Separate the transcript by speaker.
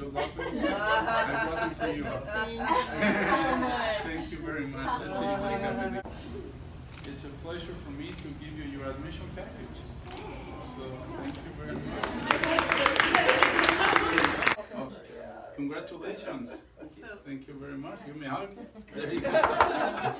Speaker 1: You love them? I brought them for you.
Speaker 2: Thank you so much.
Speaker 1: Thank you very much. Let's see if I have any. It's a pleasure for me to give you your admission package. So, thank you very much. Oh, Congratulations. Thank you very much. Give me a hug. There you go.